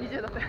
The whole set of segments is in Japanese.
20度くら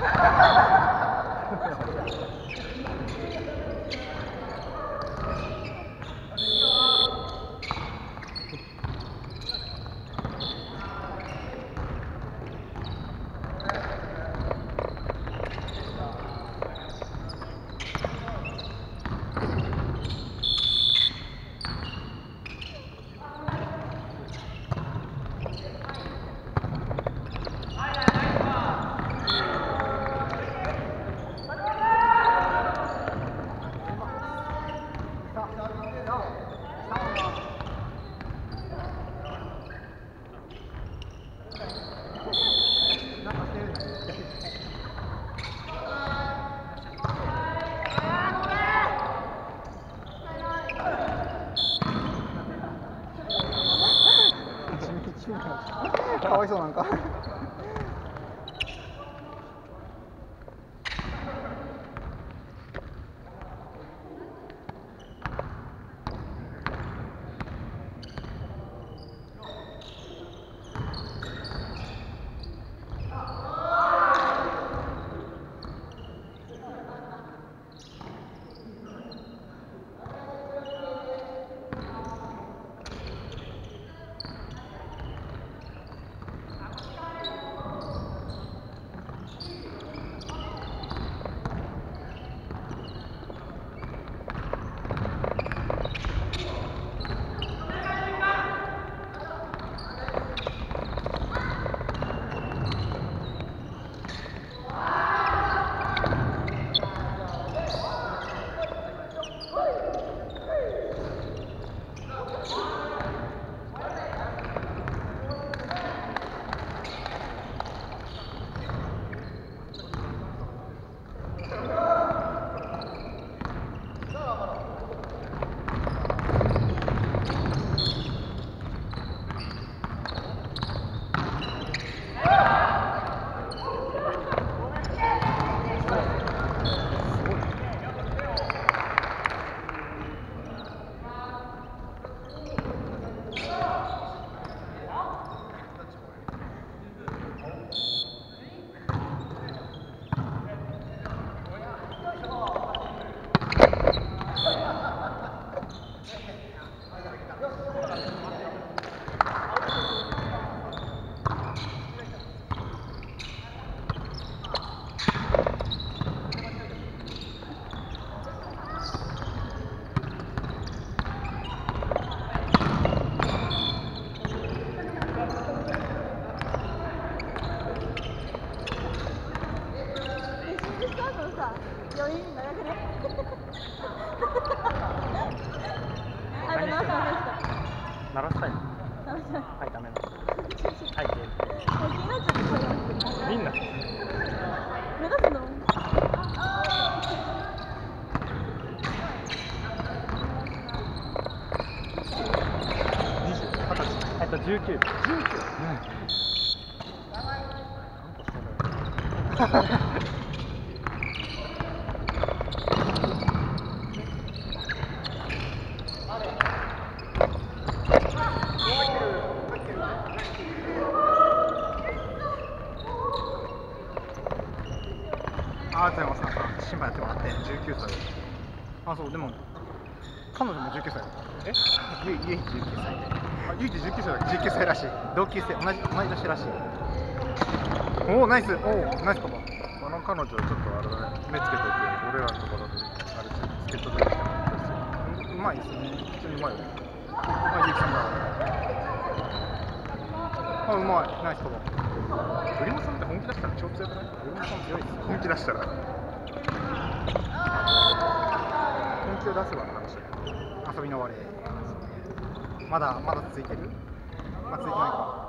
Ha ha ha! かわいそうなんかっと19 19あー山さんが審判やってもらって19歳。あそうでも彼女も19歳。だったえゆゆい19歳であゆい19歳だ19歳らしい。同級生同じ同い年らしい。おおナイス。おおナイスパパ。あの彼女ちょっとあれだね。目つけといて俺らのところであれ助っ人出てきたのですよううまいですね。普通にうまいよ。ねあゆうきさんだあうまい。ナイスパパ。栗本さんって本気出したら超強くない栗本さん強いっす本気出したら。本気を出せばの話だけど遊びの終わり。まだまだついてる？まあついてないか。